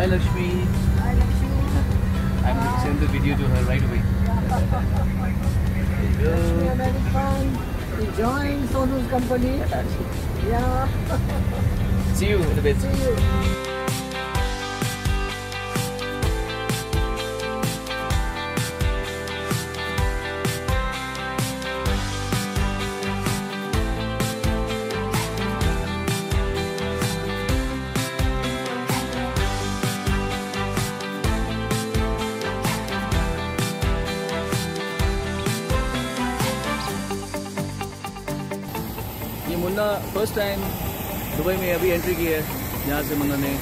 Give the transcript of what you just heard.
Hi Lakshmi. Hi, Lakshmi. I'm going to send the video to her right away. There you go. We very fun. Enjoying Sonu's company. Yeah. See you in a bit. See you. Munna first time Dubai में अभी entry की है यहाँ से मुन्ना ने